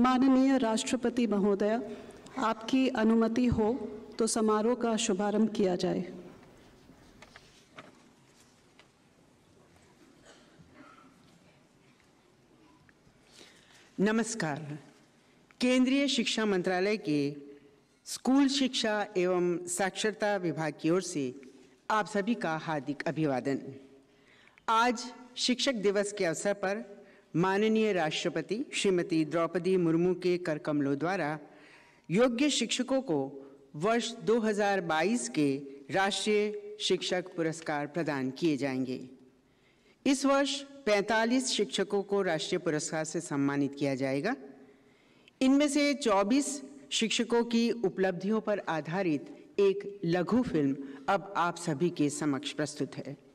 माननीय राष्ट्रपति महोदय, आपकी अनुमति हो तो समारोह का शुभारंभ किया जाए। नमस्कार। केंद्रीय शिक्षा मंत्रालय के स्कूल शिक्षा एवं साक्षरता विभाग की ओर से आप सभी का हार्दिक अभिवादन। आज शिक्षक दिवस के अवसर पर माननीय राष्ट्रपति श्रीमती द्रौपदी मुर्मू के कर कमलों द्वारा योग्य शिक्षकों को वर्ष 2022 के राष्ट्रीय शिक्षक पुरस्कार प्रदान किए जाएँगे। इस वर्ष 45 शिक्षकों को राष्ट्रीय पुरस्कार से सम्मानित किया जाएगा। इनमें से 24 शिक्षकों की उपलब्धियों पर आधारित एक लघु फ़िल्म अब आप सभी के समक्ष प्रस्तुत है।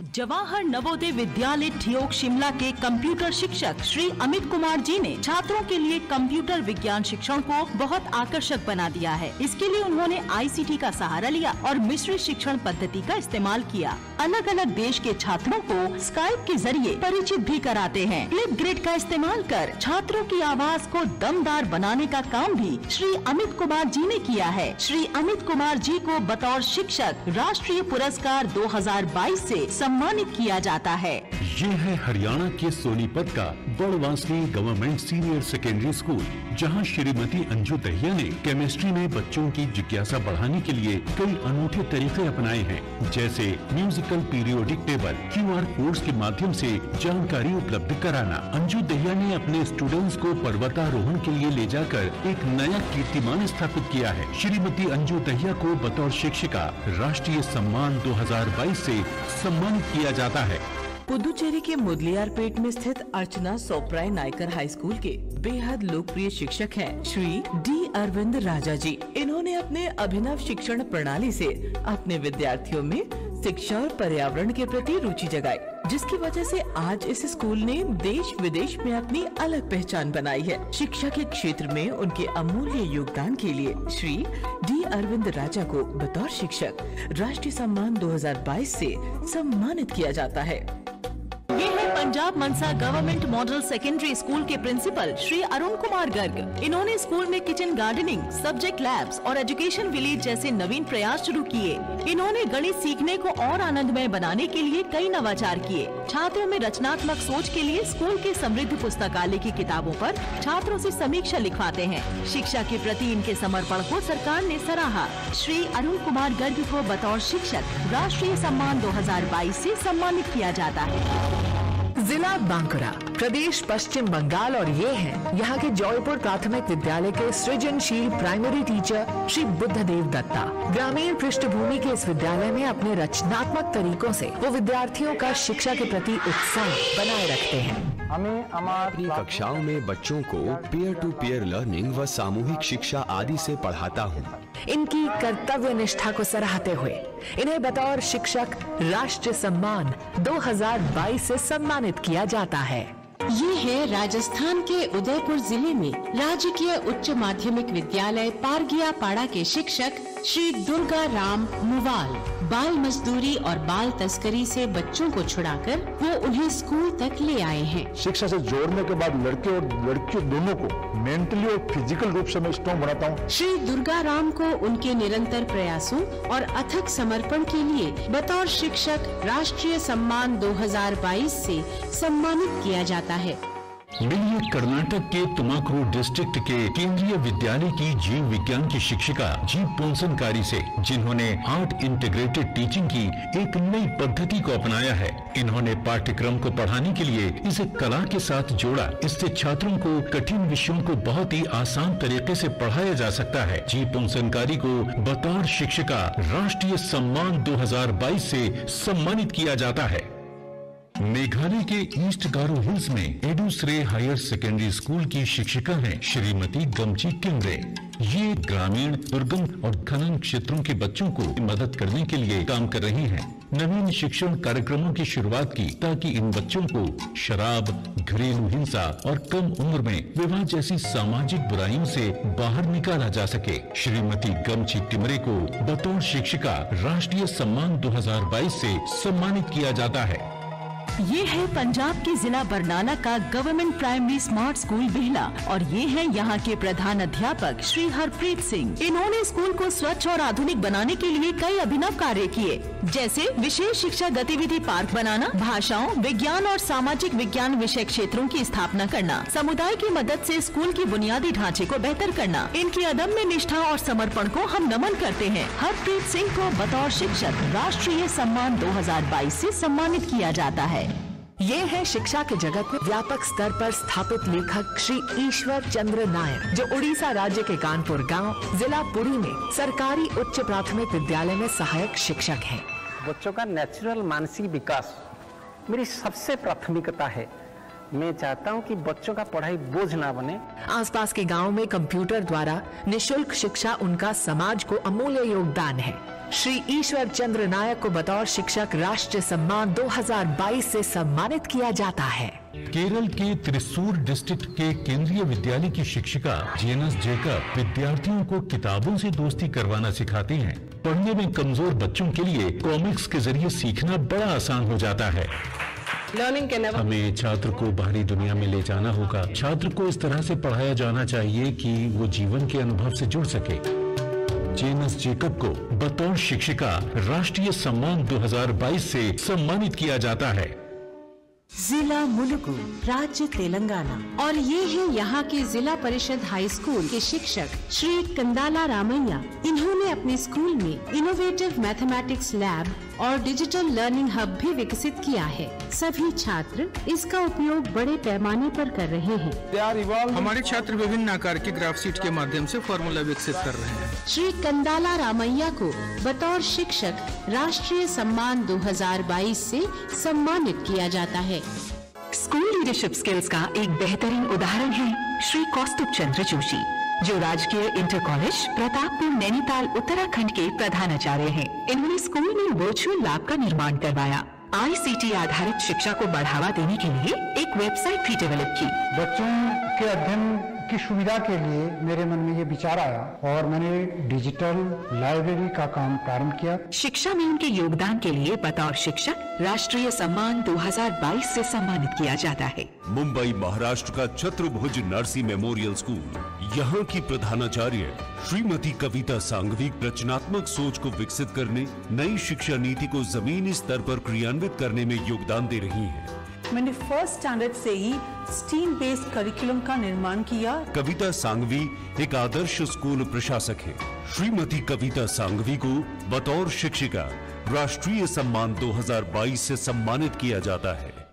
जवाहर नवोदय विद्यालय ठियोग शिमला के कंप्यूटर शिक्षक श्री अमित कुमार जी ने छात्रों के लिए कंप्यूटर विज्ञान शिक्षण को बहुत आकर्षक बना दिया है। इसके लिए उन्होंने आईसीटी का सहारा लिया और मिश्रित शिक्षण पद्धति का इस्तेमाल किया। अलग अलग देश के छात्रों को स्काइप के ज़रिए परिचित भी कराते हैं। क्लिप ग्रिड का इस्तेमाल कर छात्रों की आवाज़ को दमदार बनाने का काम भी श्री अमित कुमार जी ने किया है। श्री अमित कुमार जी को बतौर शिक्षक राष्ट्रीय पुरस्कार 2022 से सम्मानित किया जाता है। ये है हरियाणा के सोनीपत का Badwasli government senior secondary school, जहाँ श्रीमती अंजू दहिया ने केमिस्ट्री में बच्चों की जिज्ञासा बढ़ाने के लिए कई अनूठे तरीके अपनाए हैं, जैसे musical periodic table, QR codes के माध्यम से जानकारी उपलब्ध कराना। अंजू दहिया ने अपने स्टूडेंट्स को पर्वतारोहण के लिए ले जाकर एक नया कीर्तिमान स्थापित किया है। श्रीमती अंजू दहिया को बतौर शिक्षिका, राष्ट्रीय सम्मान 2022 से सम्मानित किया जाता है। पुदुचेरी के मुदलियारपेट में स्थित अर्चना सोप्राय नायकर हाई स्कूल के बेहद लोकप्रिय शिक्षक हैं श्री डी अरविंद राजा जी। इन्होंने अपने अभिनव शिक्षण प्रणाली से अपने विद्यार्थियों में शिक्षा और पर्यावरण के प्रति रुचि जगाई, जिसकी वजह से आज इस स्कूल ने देश विदेश में अपनी अलग पहचान बनाई है। शिक्षा के क्षेत्र में उनके अमूल्य योगदान के लिए श्री डी अरविंद राजा को बतौर शिक्षक राष्ट्रीय सम्मान 2022 से सम्मानित किया जाता है। ये है Punjab Mansa government model secondary school के प्रिंसिपल श्री अरुण कुमार गर्ग। इन्होंने स्कूल में किचन गार्डनिंग सब्जेक्ट लैब्स और एजुकेशन विलेज जैसे नवीन प्रयास शुरू किए। इन्होंने गणित सीखने को और आनंदमय बनाने के लिए कई नवाचार किए। छात्रों में रचनात्मक सोच के लिए स्कूल के समृद्ध पुस्तकालय की किताबों पर छात्रों से समीक्षा लिखवाते हैं। शिक्षा के प्रति इनके समर्पण को सरकार ने सराहा। श्री अरुण कुमार गर्ग को बतौर शिक्षक राष्ट्रीय सम्मान 2022 से सम्मानित किया जाता है। जिला बांकुरा प्रदेश पश्चिम बंगाल और ये है यहाँ के जौलपुर प्राथमिक विद्यालय के सृजनशील प्राइमरी टीचर श्री बुद्धदेव दत्ता। ग्रामीण पृष्ठभूमि के इस विद्यालय में अपने रचनात्मक तरीकों से वो विद्यार्थियों का शिक्षा के प्रति उत्साह बनाए रखते हैं। अपनी कक्षाओं में बच्चों को पीयर टू पीयर लर्निंग व सामूहिक शिक्षा आदि से पढ़ाता हूँ। इनकी कर्तव्य निष्ठा को सराहते हुए। इन्हें बतौर शिक्षक राष्ट्रीय सम्मान 2022 से सम्मानित किया जाता है। ये है राजस्थान के उदयपुर ज़िले में राजकीय उच्च माध्यमिक विद्यालय पारगिया पाड़ा के शिक्षक श्री दुर्गा राम मुवाल बाल मजदूरी और बाल तस्करी से बच्चों को छुड़ाकर वो उन्हें स्कूल तक ले आए हैं। शिक्षा से जोड़ने के बाद लड़के और लड़कियों दोनों को मेंटली और फ़िज़िकल रूप से मैं स्ट्रॉन्ग बनाता हूँ। श्री दुर्गा राम को उनके निरंतर प्रयासों और अथक समर्पण के लिए बतौर शिक्षक राष्ट्रीय सम्मान 2022 से सम्मानित किया जाता है। मिलिए कर्नाटक के तुमाकुरु डिस्ट्रिक्ट के केंद्रीय विद्यालय की जीव विज्ञान की शिक्षिका जी पोंसनकारी से, जिन्होंने आर्ट इंटीग्रेटेड टीचिंग की एक नई पद्धति को अपनाया है। इन्होंने पाठ्यक्रम को पढ़ाने के लिए इसे कला के साथ जोड़ा। इससे छात्रों को कठिन विषयों को बहुत ही आसान तरीके से पढ़ाया जा सकता है। जी पोंसनकारी को बतौर शिक्षिका राष्ट्रीय सम्मान 2022 से सम्मानित किया जाता है। मेघालय के ईस्ट गारो हिल्स में एडुश्रे हायर सेकेंडरी स्कूल की शिक्षिका हैं श्रीमती गमची किमरे ये ग्रामीण, दुर्गम और खनन क्षेत्रों के बच्चों को मदद करने के लिए काम कर रही हैं। नवीन शिक्षण कार्यक्रमों की शुरुआत की ताकि इन बच्चों को शराब, घरेलू हिंसा और कम उम्र में विवाह जैसी सामाजिक बुराइयों से बाहर निकाला जा सके। श्रीमती गमची टिमरे को बतौर शिक्षिका राष्ट्रीय सम्मान 2022 से सम्मानित किया जाता है। ये है पंजाब के जिला बरनाला का government primary smart school Bihla और ये है यहाँ के प्रधान अध्यापक श्री हरप्रीत सिंह। इन्होंने स्कूल को स्वच्छ और आधुनिक बनाने के लिए कई अभिनव कार्य किए, जैसे विशेष शिक्षा गतिविधि पार्क बनाना, भाषाओं, विज्ञान और सामाजिक विज्ञान विषय क्षेत्रों की स्थापना करना, समुदाय की मदद से स्कूल की बुनियादी ढांचे को बेहतर करना। इनकी अदम्य निष्ठा और समर्पण को हम नमन करते हैं। हरप्रीत सिंह को बतौर शिक्षक, राष्ट्रीय सम्मान 2022 से सम्मानित किया जाता है। ये है शिक्षा के जगत में व्यापक स्तर पर स्थापित लेखक श्री ईश्वर चंद्र नायक जो उड़ीसा राज्य के कानपुर गाँव जिला पुरी में सरकारी उच्च प्राथमिक विद्यालय में सहायक शिक्षक हैं। बच्चों का नेचुरल मानसिक विकास मेरी सबसे प्राथमिकता है। मैं चाहता हूँ कि बच्चों का पढ़ाई बोझ ना बने। आसपास के गाँव में कंप्यूटर द्वारा निशुल्क शिक्षा उनका समाज को अमूल्य योगदान है। श्री ईश्वर चंद्र नायक को बतौर शिक्षक राष्ट्रीय सम्मान 2022 से सम्मानित किया जाता है। केरल के त्रिसूर डिस्ट्रिक्ट के केंद्रीय विद्यालय की शिक्षिका जेनस जेकब विद्यार्थियों को किताबों से दोस्ती करवाना सिखाती हैं। पढ़ने में कमज़ोर बच्चों के लिए कॉमिक्स के ज़रिए सीखना बड़ा आसान हो जाता है। लर्निंग हमें छात्र को बाहरी दुनिया में ले जाना होगा। छात्र को इस तरह से पढ़ाया जाना चाहिए कि वो जीवन के अनुभव से जुड़ सके। जेनस जेकब को बतौर शिक्षिका राष्ट्रीय सम्मान 2022 से सम्मानित किया जाता है। जिला मुलुगु, राज्य तेलंगाना। और ये है यहाँ के जिला परिषद हाई स्कूल के शिक्षक श्री कंदाला रामैया। इन्होंने अपने स्कूल में इनोवेटिव मैथमेटिक्स लैब और डिजिटल लर्निंग हब भी विकसित किया है। सभी छात्र इसका उपयोग बड़े पैमाने पर कर रहे हैं। हमारे छात्र विभिन्न आकार के ग्राफ सीट के माध्यम से फॉर्मूला विकसित कर रहे हैं। श्री कंदाला रामैया को बतौर शिक्षक राष्ट्रीय सम्मान 2022 से सम्मानित किया जाता है। स्कूल लीडरशिप स्किल्स का एक बेहतरीन उदाहरण है श्री कौस्तुभ चंद्र जोशी। जो राजकीय इंटर कॉलेज प्रतापपुर, नैनीताल, उत्तराखंड के प्रधानाचार्य हैं। इन्होंने स्कूल में वर्चुअल लैब का निर्माण करवाया आईसीटी आधारित शिक्षा को बढ़ावा देने के लिए एक वेबसाइट भी डेवलप की बच्चों के अध्ययन की सुविधा के लिए मेरे मन में ये विचार आया और मैंने डिजिटल लाइब्रेरी का काम प्रारंभ किया। शिक्षा में उनके योगदान के लिए बतौर शिक्षक राष्ट्रीय सम्मान 2022 से सम्मानित किया जाता है। मुंबई महाराष्ट्र का छत्रभुज नरसी मेमोरियल स्कूल। यहाँ की प्रधानाचार्य श्रीमती कविता सांघवी रचनात्मक सोच को विकसित करने नई शिक्षा नीति को जमीनी स्तर पर क्रियान्वित करने में योगदान दे रही हैं। मैंने फ़र्स्ट स्टैंडर्ड से ही स्टीम बेस्ड करिकुलम का निर्माण किया। कविता सांगवी एक आदर्श स्कूल प्रशासक है। श्रीमती कविता सांगवी को बतौर शिक्षिका राष्ट्रीय सम्मान 2022 से सम्मानित किया जाता है।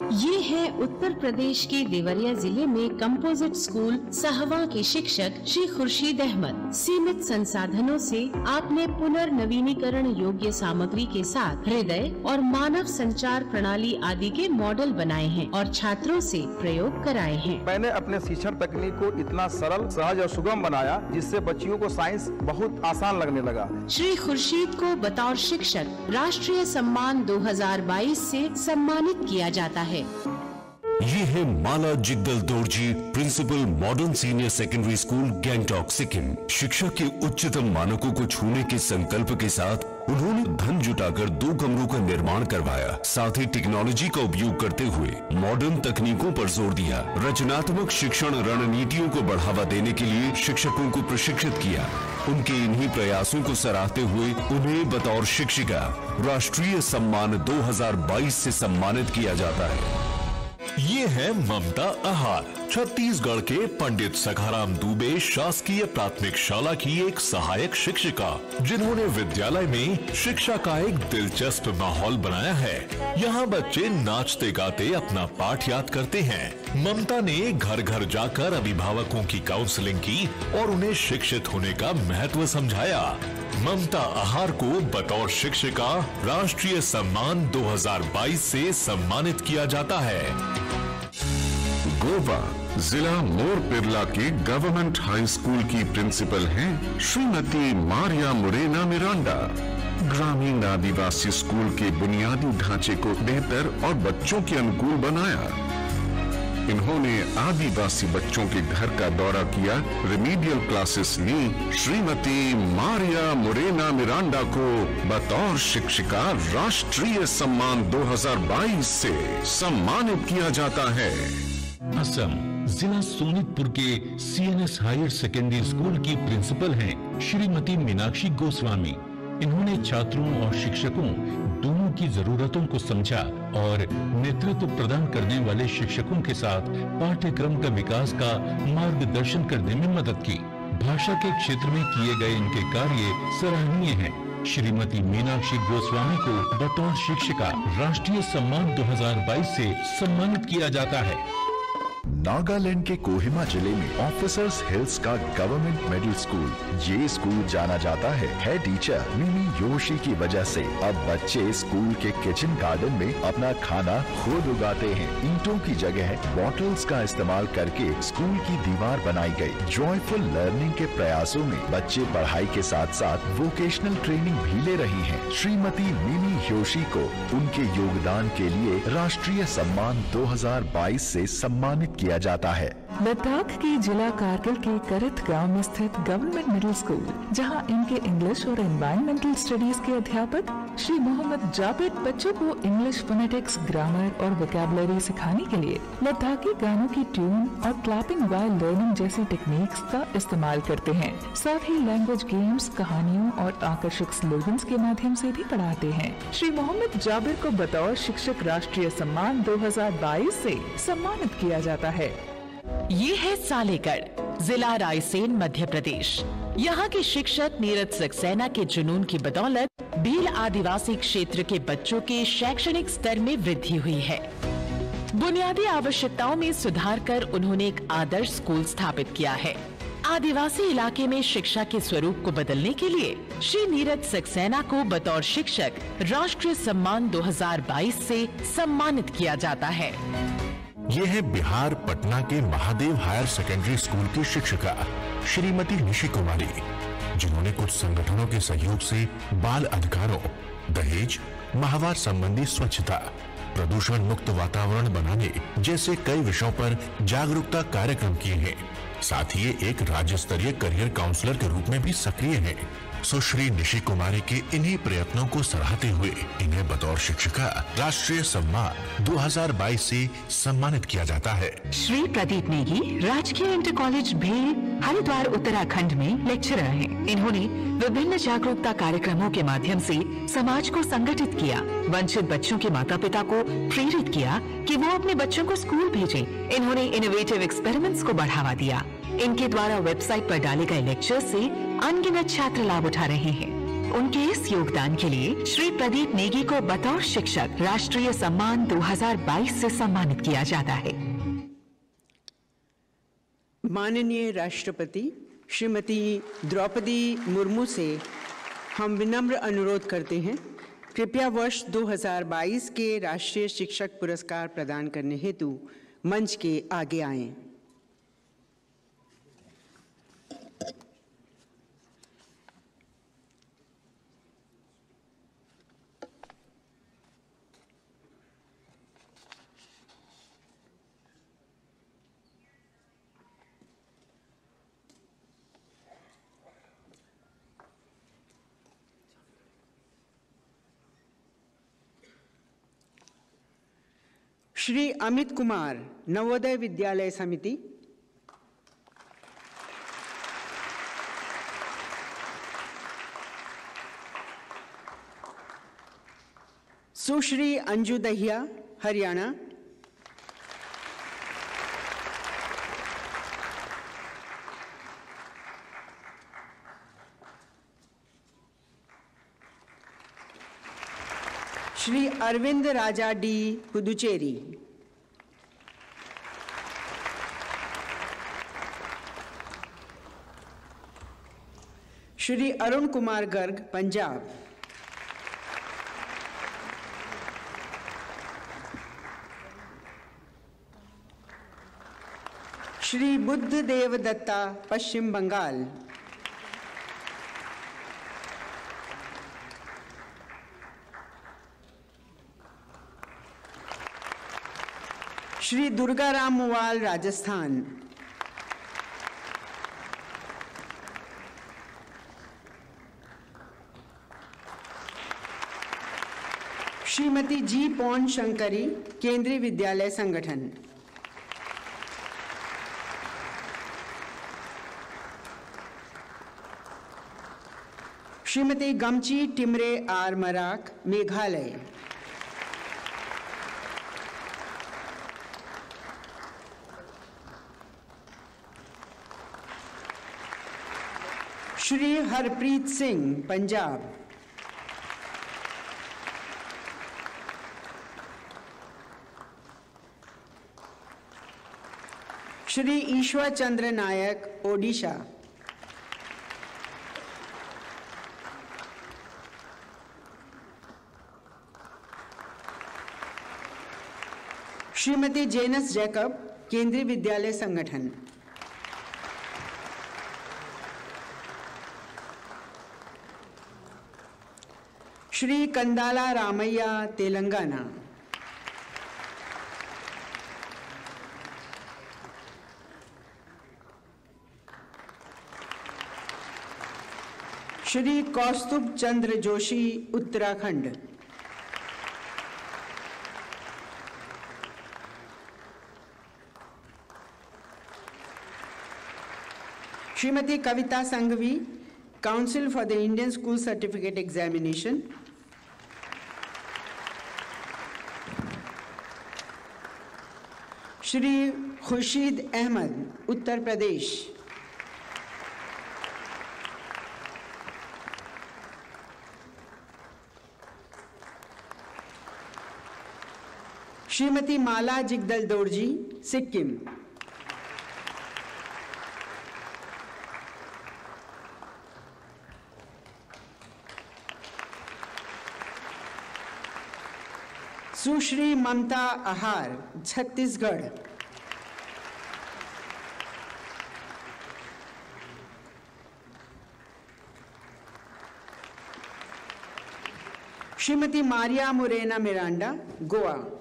ये है उत्तर प्रदेश के देवरिया ज़िले में कंपोजिट स्कूल सहवा के शिक्षक श्री खुर्शीद अहमद। सीमित संसाधनों से आपने पुनर्नवीनीकरण योग्य सामग्री के साथ हृदय और मानव संचार प्रणाली आदि के मॉडल बनाए हैं और छात्रों से प्रयोग कराए हैं। मैंने अपने शिक्षण तकनीक को इतना सरल सहज और सुगम बनाया जिससे बच्चियों को साइंस बहुत आसान लगने लगा। श्री खुर्शीद को बतौर शिक्षक राष्ट्रीय सम्मान 2022 से सम्मानित किया जाता है ये है Mala Jigdal Dorji, principal modern senior secondary school, Gangtok, Sikkim. शिक्षा के उच्चतम मानकों को छूने के संकल्प के साथ उन्होंने धन जुटाकर दो कमरों का निर्माण करवाया। साथ ही टेक्नोलॉजी का उपयोग करते हुए मॉडर्न तकनीकों पर ज़ोर दिया। रचनात्मक शिक्षण रणनीतियों को बढ़ावा देने के लिए शिक्षकों को प्रशिक्षित किया। उनके इन्हीं प्रयासों को सराहते हुए उन्हें बतौर शिक्षिका राष्ट्रीय सम्मान 2022 से सम्मानित किया जाता है। ये है ममता आहार। छत्तीसगढ़ के पंडित सखाराम दुबे शासकीय प्राथमिक शाला की एक सहायक शिक्षिका, जिन्होंने विद्यालय में शिक्षा का एक दिलचस्प माहौल बनाया है। यहाँ बच्चे नाचते गाते अपना पाठ याद करते हैं। ममता ने घर घर जाकर अभिभावकों की काउंसलिंग की और उन्हें शिक्षित होने का महत्व समझाया। ममता आहार को बतौर शिक्षिका राष्ट्रीय सम्मान 2022 से सम्मानित किया जाता है। गोवा जिला मोर पिरला के गवर्नमेंट हाई स्कूल की प्रिंसिपल हैं श्रीमती मारिया मुरेना मिरांडा। ग्रामीण आदिवासी स्कूल के बुनियादी ढांचे को बेहतर और बच्चों के अनुकूल बनाया। इन्होंने आदिवासी बच्चों के घर का दौरा किया। रिमीडियल क्लासेस ली। श्रीमती मारिया मुरेना मिरांडा को बतौर शिक्षिका राष्ट्रीय सम्मान 2022 से सम्मानित किया जाता है। असम जिला सोनितपुर के सीएनएस हायर सेकेंडरी स्कूल की प्रिंसिपल हैं श्रीमती मीनाक्षी गोस्वामी। इन्होंने छात्रों और शिक्षकों दोनों की जरूरतों को समझा और नेतृत्व प्रदान करने वाले शिक्षकों के साथ पाठ्यक्रम का विकास का मार्गदर्शन करने में मदद की। भाषा के क्षेत्र में किए गए इनके कार्य सराहनीय हैं। श्रीमती मीनाक्षी गोस्वामी को बतौर शिक्षिका राष्ट्रीय सम्मान 2022 से सम्मानित किया जाता है। नागालैंड के कोहिमा ज़िले में ऑफिसर्स हिल्स का गवर्नमेंट मिडिल स्कूल ये स्कूल जाना जाता है। हेड टीचर मिमी योशी की वजह से अब बच्चे स्कूल के किचन गार्डन में अपना खाना खुद उगाते हैं। ईंटों की जगह बॉटल्स का इस्तेमाल करके स्कूल की दीवार बनाई गई। जॉयफुल लर्निंग के प्रयासों में बच्चे पढ़ाई के साथ साथ वोकेशनल ट्रेनिंग भी ले रही हैं। श्रीमती मिमी योशी को उनके योगदान के लिए राष्ट्रीय सम्मान 2022 से सम्मानित किया जाता है। लद्दाख के जिला कारगिल के करत गाँव में स्थित गवर्नमेंट मिडिल स्कूल, जहाँ इनके इंग्लिश और एनवायरमेंटल स्टडीज़ के अध्यापक श्री मोहम्मद जाबिर बच्चों को इंग्लिश फोनेटिक्स ग्रामर और वोकेबलरी सिखाने के लिए लद्दाखी गानों की ट्यून और क्लैपिंग वाइल लर्निंग जैसी टेक्निक्स का इस्तेमाल करते हैं। साथ ही लैंग्वेज गेम्स कहानियों और आकर्षक स्लोगन्स के माध्यम से भी पढ़ाते हैं। श्री मोहम्मद जाबिर को बतौर शिक्षक राष्ट्रीय सम्मान 2022 से सम्मानित किया जाता है। ये है सालेगढ़, जिला रायसेन, मध्य प्रदेश। यहाँ के शिक्षक नीरज सक्सेना के जुनून की बदौलत भील आदिवासी क्षेत्र के बच्चों के शैक्षणिक स्तर में वृद्धि हुई है। बुनियादी आवश्यकताओं में सुधार कर उन्होंने एक आदर्श स्कूल स्थापित किया है। आदिवासी इलाके में शिक्षा के स्वरूप को बदलने के लिए श्री नीरज सक्सेना को बतौर शिक्षक राष्ट्रीय सम्मान 2022 से सम्मानित किया जाता है। ये है बिहार पटना के महादेव हायर सेकेंडरी स्कूल की शिक्षिका, श्रीमती निशी कुमारी, जिन्होंने कुछ संगठनों के सहयोग से बाल अधिकारों, दहेज, माहवार संबंधी स्वच्छता, प्रदूषण मुक्त वातावरण बनाने जैसे कई विषयों पर जागरूकता कार्यक्रम किए हैं साथ ही एक राज्य स्तरीय करियर काउंसलर के रूप में भी सक्रिय हैं। सुश्री निशी कुमारी के इन्हीं प्रयत्नों को सराहते हुए इन्हें बतौर शिक्षिका राष्ट्रीय सम्मान 2022 से सम्मानित किया जाता है श्री प्रदीप नेगी, राजकीय इंटर कॉलेज भेल हरिद्वार, उत्तराखंड में लेक्चरर हैं। इन्होंने विभिन्न जागरूकता कार्यक्रमों के माध्यम से समाज को संगठित किया, वंचित बच्चों के माता पिता को प्रेरित किया कि वो अपने बच्चों को स्कूल भेजें। इन्होंने इनोवेटिव एक्सपेरिमेंट्स को बढ़ावा दिया इनके द्वारा वेबसाइट पर डाले गए लेक्चर से अनगिनत छात्र लाभ उठा रहे हैं उनके इस योगदान के लिए श्री प्रदीप नेगी को बतौर शिक्षक राष्ट्रीय सम्मान 2022 से सम्मानित किया जाता है माननीय राष्ट्रपति श्रीमती द्रौपदी मुर्मू से हम विनम्र अनुरोध करते हैं, कृपया वर्ष 2022 के राष्ट्रीय शिक्षक पुरस्कार प्रदान करने हेतु मंच के आगे आएँ। Shri Amit Kumar Navodaya Vidyalaya Samiti Sushri Anju Dahiya Haryana Shri Arvind Raja D Puducherry Shri Arun Kumar Garg, Punjab. Shri Buddha Dev Datta, Paschim Bangal. Shri Durgaram Muwal, Rajasthan. Shrimati G Pon Shankari Kendriya Vidyalaya Sangathan. Shrimati Gamchi Timre R Marak, Meghalaya. Shri Harpreet Singh, Punjab. Shri Ishwar Chandra Nayak, Odisha. Shrimati Janes Jacob, Kendriya Vidyalaya Sangathan. Shri Kandala Ramaiah, Telangana. Shri Kaustubh Chandra Joshi, Uttarakhand. Shrimati Kavita Sanghvi council for the Indian school certificate examination Shri Khurshid Ahmad, Uttar Pradesh. Shrimati Mala Jigdal Dorji Sikkim. Sushri Mamta Ahar Chhattisgarh. Shrimati Maria Murena Miranda Goa.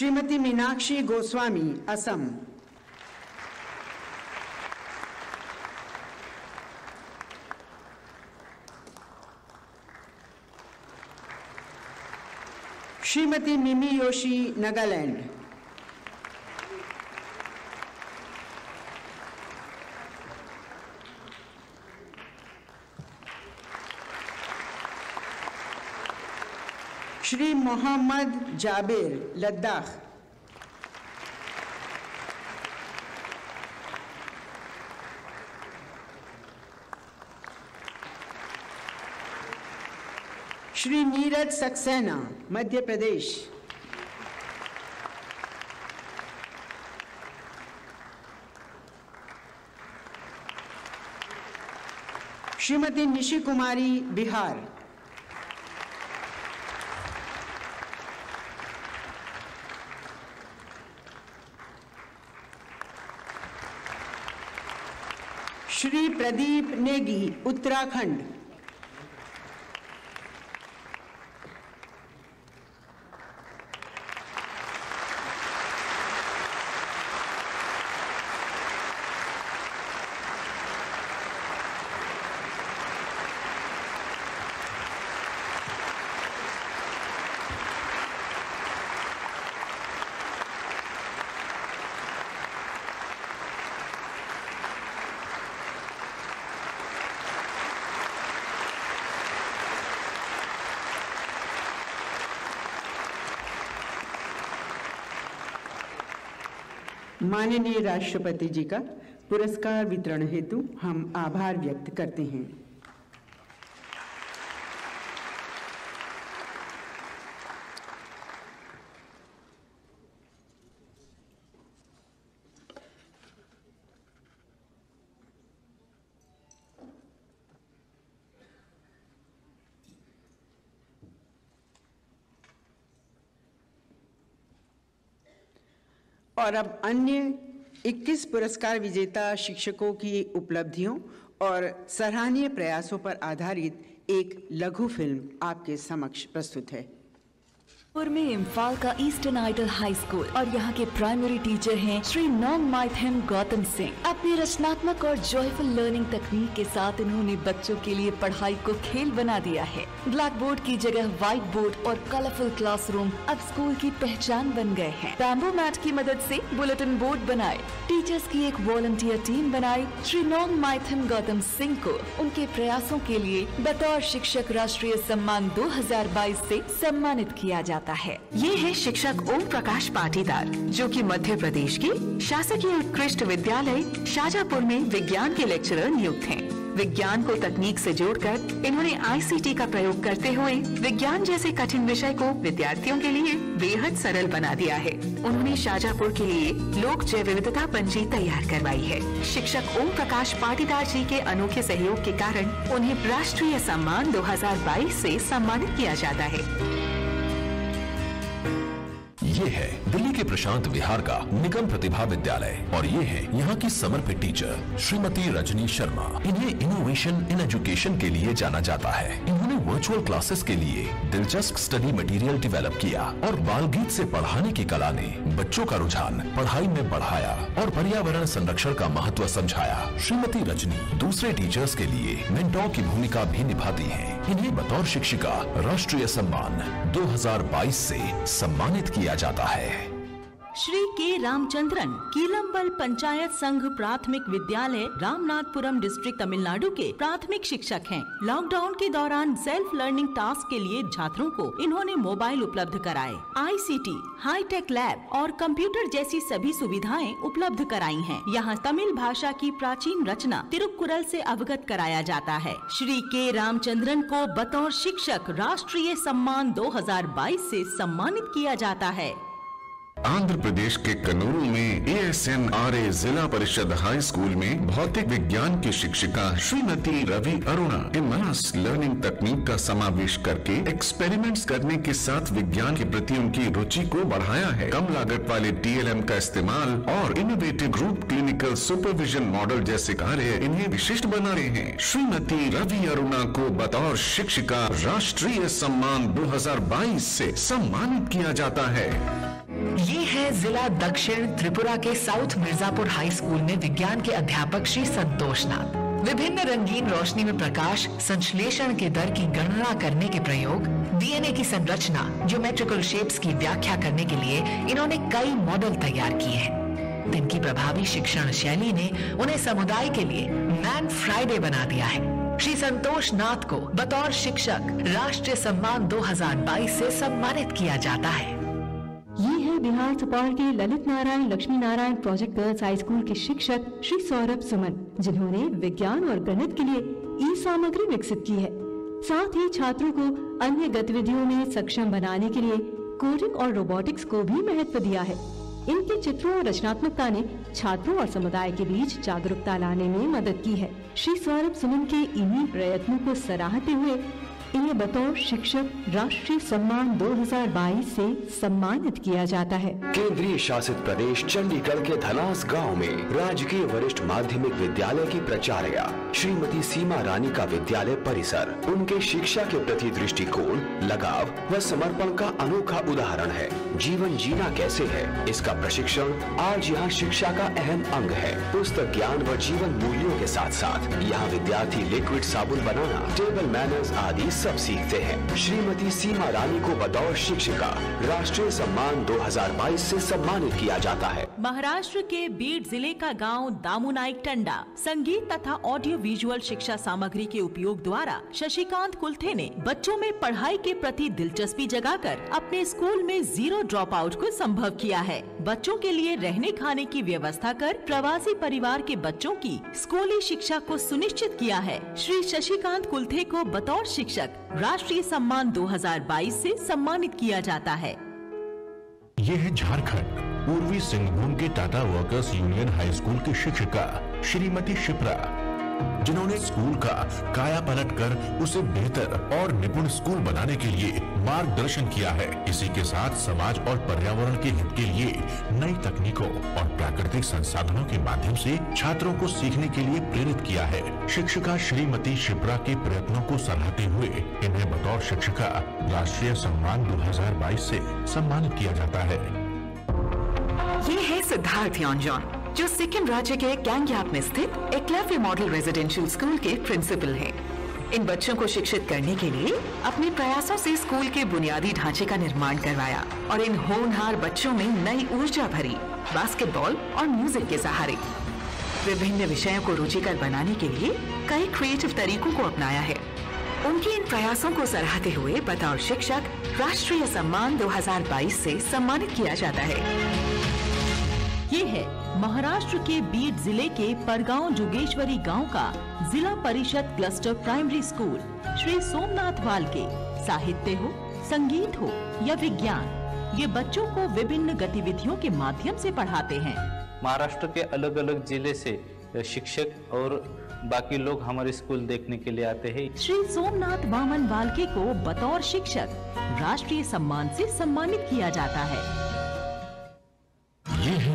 Shrimati Meenakshi Goswami Assam Shrimati Mimi Yoshi Nagaland Shri Mohammad Jabir Ladakh Shri Neeraj Saxena Madhya Pradesh Shrimati Nishi Kumari Bihar Shri Pradeep Negi Uttarakhand. माननीय राष्ट्रपति जी का पुरस्कार वितरण हेतु हम आभार व्यक्त करते हैं। और अब अन्य 21 पुरस्कार विजेता शिक्षकों की उपलब्धियों और सराहनीय प्रयासों पर आधारित एक लघु फ़िल्म आपके समक्ष प्रस्तुत है। पुर में इम्फाल का ईस्टर्न आइडल हाई स्कूल और यहाँ के प्राइमरी टीचर हैं श्री नॉन माइथम गौतम सिंह। अपनी रचनात्मक और जॉयफुल लर्निंग तकनीक के साथ इन्होंने बच्चों के लिए पढ़ाई को खेल बना दिया है। ब्लैक बोर्ड की जगह व्हाइट बोर्ड और कलरफुल क्लासरूम अब स्कूल की पहचान बन गए हैं। बैम्बो मैट की मदद से बुलेटिन बोर्ड बनाए। टीचर्स की एक वॉलंटियर टीम बनाई श्री नॉन माइथम गौतम सिंह को। उनके प्रयासों के लिए बतौर शिक्षक राष्ट्रीय सम्मान 2022 से सम्मानित किया जाता जाता है। ये है शिक्षक ओम प्रकाश पाटीदार, जो कि मध्य प्रदेश के शासकीय उत्कृष्ट विद्यालय शाजापुर में विज्ञान के लेक्चरर नियुक्त हैं। विज्ञान को तकनीक से जोड़कर इन्होंने आईसीटी का प्रयोग करते हुए विज्ञान जैसे कठिन विषय को विद्यार्थियों के लिए बेहद सरल बना दिया है। उन्होंने शाजापुर के लिए लोक जैव विविधता पंजी तैयार करवाई है। शिक्षक ओम प्रकाश पाटीदार जी के अनोखे सहयोग के कारण उन्हें राष्ट्रीय सम्मान 2022 से सम्मानित किया जाता है। ये है के प्रशांत विहार का निगम प्रतिभा विद्यालय। और ये है यहाँ की समर्पित टीचर श्रीमती रजनी शर्मा। इन्हें इनोवेशन इन एजुकेशन के लिए जाना जाता है। इन्होंने वर्चुअल क्लासेस के लिए दिलचस्प स्टडी मटेरियल डेवलप किया और बाल गीत से पढ़ाने की कला ने बच्चों का रुझान पढ़ाई में बढ़ाया और पर्यावरण संरक्षण का महत्व समझाया। श्रीमती रजनी दूसरे टीचर्स के लिए मेंटोर की भूमिका भी निभाती है। इन्हें बतौर शिक्षिका राष्ट्रीय सम्मान 2022 से सम्मानित किया जाता है। श्री के रामचंद्रन कीलम्बल पंचायत संघ प्राथमिक विद्यालय रामनाथपुरम डिस्ट्रिक्ट तमिलनाडु के प्राथमिक शिक्षक हैं। लॉकडाउन के दौरान सेल्फ लर्निंग टास्क के लिए छात्रों को इन्होंने मोबाइल उपलब्ध कराए आईसीटी, हाईटेक लैब और कंप्यूटर जैसी सभी सुविधाएँ उपलब्ध कराई हैं। यहाँ तमिल भाषा की प्राचीन रचना तिरुकुरल ऐसी अवगत कराया जाता है श्री के रामचंद्रन को बतौर शिक्षक राष्ट्रीय सम्मान 2022 से सम्मानित किया जाता है आंध्र प्रदेश के कनूरू में A S N R A Zilla Parishad high school में भौतिक विज्ञान की शिक्षिका श्रीमती रवि अरुणा इमनस लर्निंग तकनीक का समावेश करके एक्सपेरिमेंट्स करने के साथ विज्ञान के प्रति उनकी रुचि को बढ़ाया है। कम लागत वाले टीएलएम का इस्तेमाल और innovative group clinical supervision model जैसे कार्य इन्हें विशिष्ट बना रहे हैं। श्रीमती रवि अरुणा को बतौर शिक्षिका राष्ट्रीय सम्मान 2022 से सम्मानित किया जाता है। ये है जिला दक्षिण त्रिपुरा के साउथ मिर्जापुर हाई स्कूल में विज्ञान के अध्यापक श्री संतोष नाथ। विभिन्न रंगीन रोशनी में प्रकाश, संश्लेषण के दर की गणना करने के प्रयोग, डीएनए की संरचना, ज्योमेट्रिकल शेप्स की व्याख्या करने के लिए इन्होंने कई मॉडल तैयार किए हैं। इनकी प्रभावी शिक्षण शैली ने उन्हें समुदाय के लिए मैन फ्राइडे बना दिया है। श्री संतोष नाथ को बतौर शिक्षक, राष्ट्रीय सम्मान 2022 से सम्मानित किया जाता है। बिहार सुपौल के Lalit Narayan, Lakshmi Narayan project girls high school के शिक्षक श्री सौरभ सुमन, जिन्होंने विज्ञान और गणित के लिए ई सामग्री विकसित की है। साथ ही छात्रों को अन्य गतिविधियों में सक्षम बनाने के लिए कोडिंग और रोबोटिक्स को भी महत्व दिया है। इनके चित्रों और रचनात्मकता ने छात्रों और समुदाय के बीच जागरूकता लाने में मदद की है। श्री सौरभ सुमन के इन्हीं प्रयत्नों को सराहते हुए इन्हें बतौर शिक्षक राष्ट्रीय सम्मान 2022 से सम्मानित किया जाता है। केंद्रीय शासित प्रदेश चंडीगढ़ के धलास गाँव में राजकीय वरिष्ठ माध्यमिक विद्यालय की प्राचार्य, श्रीमती सीमा रानी का विद्यालय परिसर। उनके शिक्षा के प्रति दृष्टिकोण, लगाव व समर्पण का अनोखा उदाहरण है। जीवन जीना कैसे है? इसका प्रशिक्षण आज यहाँ शिक्षा का अहम अंग है। पुस्तक ज्ञान व जीवन मूल्यों के साथ साथ यहाँ विद्यार्थी लिक्विड साबुन बनाना, टेबल मैनर्स आदि सब सीखते हैं। श्रीमती सीमा रानी को बतौर शिक्षिका, राष्ट्रीय सम्मान 2022 से सम्मानित किया जाता है। महाराष्ट्र के बीड ज़िले का गाँव दामुनाइक टंडा। संगीत तथा ऑडियो विजुअल शिक्षा सामग्री के उपयोग द्वारा शशिकांत कुलथे ने बच्चों में पढ़ाई के प्रति दिलचस्पी जगाकर अपने स्कूल में ज़ीरो ड्रॉप आउट को संभव किया है। बच्चों के लिए रहने खाने की व्यवस्था कर प्रवासी परिवार के बच्चों की स्कूली शिक्षा को सुनिश्चित किया है। श्री शशिकांत कुलथे को बतौर शिक्षक राष्ट्रीय सम्मान 2022 से सम्मानित किया जाता है। ये है झारखंड पूर्वी सिंहभूम के Tata workers union high school की शिक्षिका श्रीमती शिप्रा, जिन्होंने स्कूल का काया पलट कर उसे बेहतर और निपुण स्कूल बनाने के लिए मार्गदर्शन किया है। इसी के साथ समाज और पर्यावरण के हित के लिए नई तकनीकों और प्राकृतिक संसाधनों के माध्यम से छात्रों को सीखने के लिए प्रेरित किया है। शिक्षिका श्रीमती शिप्रा के प्रयत्नों को सराहते हुए इन्हें बतौर शिक्षिका राष्ट्रीय सम्मान 2022 से सम्मानित किया जाता है। ये है सिद्धार्थ योंजॉन, जो सिक्किम राज्य के गैंगयाप में स्थित एकलव्य मॉडल रेजिडेंशियल स्कूल के प्रिंसिपल हैं। इन बच्चों को शिक्षित करने के लिए अपने प्रयासों से स्कूल के बुनियादी ढांचे का निर्माण करवाया और इन होनहार बच्चों में नई ऊर्जा भरी बास्केटबॉल और म्यूज़िक के सहारे। विभिन्न विषयों को रुचिकर बनाने के लिए कई क्रिएटिव तरीकों को अपनाया है। उनके इन प्रयासों को सराहते हुए बतौर शिक्षक राष्ट्रीय सम्मान 2022 से सम्मानित किया जाता है। ये है महाराष्ट्र के बीड ज़िले के परगांव जोगेश्वरी गाँव का Zilla Parishad cluster primary school Shri Somnath Walke साहित्य हो संगीत हो या विज्ञान ये बच्चों को विभिन्न गतिविधियों के माध्यम से पढ़ाते हैं। महाराष्ट्र के अलग अलग ज़िले से शिक्षक और बाकी लोग हमारे स्कूल देखने के लिए आते हैं। श्री सोमनाथ वामन बालके को बतौर शिक्षक राष्ट्रीय सम्मान से सम्मानित किया जाता है है।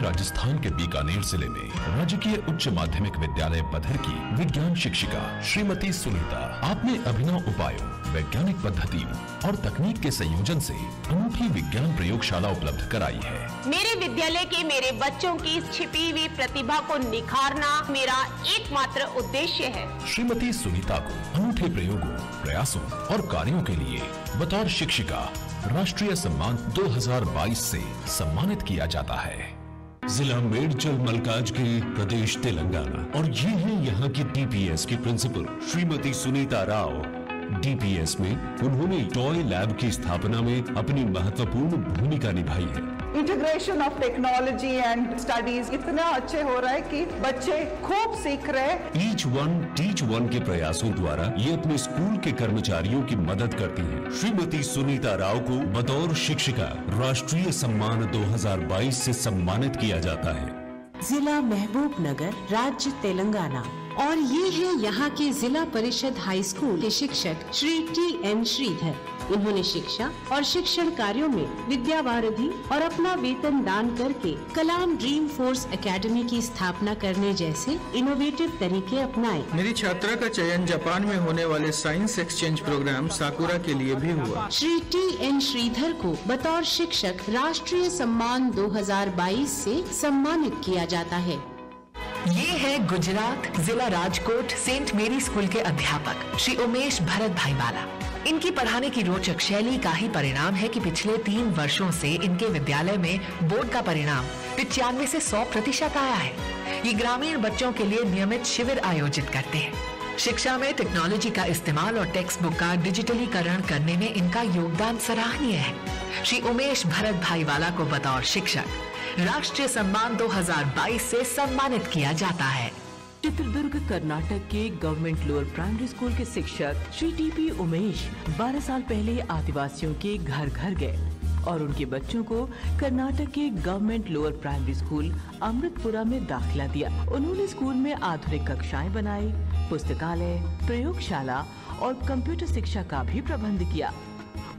राजस्थान के बीकानेर ज़िले में राजकीय उच्च माध्यमिक विद्यालय बधर की विज्ञान शिक्षिका श्रीमती सुनीता आपने अभिनव उपायों वैज्ञानिक पद्धतियों और तकनीक के संयोजन से अनूठी विज्ञान प्रयोगशाला उपलब्ध कराई है। मेरे विद्यालय के मेरे बच्चों की छिपी हुई प्रतिभा को निखारना मेरा एकमात्र उद्देश्य है। श्रीमती सुनीता को अनूठे प्रयोगों प्रयासों और कार्यों के लिए बतौर शिक्षिका राष्ट्रीय सम्मान 2022 से सम्मानित किया जाता है। जिला मेडचल मलकाज के प्रदेश तेलंगाना। और ये है यहाँ की डीपीएस की प्रिंसिपल श्रीमती सुनीता राव। डीपीएस में उन्होंने टॉय लैब की स्थापना में अपनी महत्वपूर्ण भूमिका निभाई है। Integration of technology and studies इतना अच्छे हो रहा है कि बच्चे खूब सीख रहे हैं। ईच वन टीच वन के प्रयासों द्वारा ये अपने स्कूल के कर्मचारियों की मदद करती है। श्रीमती सुनीता राव को बतौर शिक्षिका राष्ट्रीय सम्मान 2022 से सम्मानित किया जाता है। जिला महबूब नगर राज्य तेलंगाना। और ये है यहाँ के जिला परिषद हाई स्कूल के शिक्षक श्री टी एन श्रीधर। इन्होंने शिक्षा और शिक्षण कार्यों में विद्या वारिधि और अपना वेतन दान करके कलाम ड्रीम फोर्स एकेडमी की स्थापना करने जैसे इनोवेटिव तरीके अपनाए। मेरी छात्रा का चयन जापान में होने वाले साइंस एक्सचेंज प्रोग्राम साकुरा के लिए भी हुआ। श्री टी एन श्रीधर को बतौर शिक्षक राष्ट्रीय सम्मान 2022 से सम्मानित किया जाता है। ये है गुजरात जिला राजकोट सेंट मेरी स्कूल के अध्यापक, श्री उमेश भरत भाईवाला। इनकी पढ़ाने की रोचक शैली का ही परिणाम है कि पिछले तीन वर्षों से इनके विद्यालय में बोर्ड का परिणाम पिचानवे से 100 प्रतिशत आया है। ये ग्रामीण बच्चों के लिए नियमित शिविर आयोजित करते हैं। शिक्षा में टेक्नोलॉजी का इस्तेमाल और टेक्स्ट बुक का डिजिटलीकरण करने में इनका योगदान सराहनीय है। श्री उमेश भरत भाईवाला को बतौर शिक्षक राष्ट्रीय सम्मान 2022 से सम्मानित किया जाता है। चित्रदुर्ग, कर्नाटक के गवर्नमेंट लोअर प्राइमरी स्कूल के शिक्षक श्री टी पी उमेश 12 साल पहले आदिवासियों के घर घर गए और उनके बच्चों को कर्नाटक के government lower primary school Amritapura में दाखिला दिया। उन्होंने स्कूल में आधुनिक कक्षाएँ बनाई, पुस्तकालय, प्रयोगशाला और कंप्यूटर शिक्षा का भी प्रबंध किया।